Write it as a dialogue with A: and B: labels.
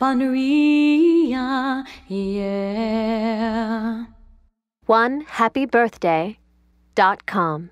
A: Maria, yeah.
B: One happy birthday dot com.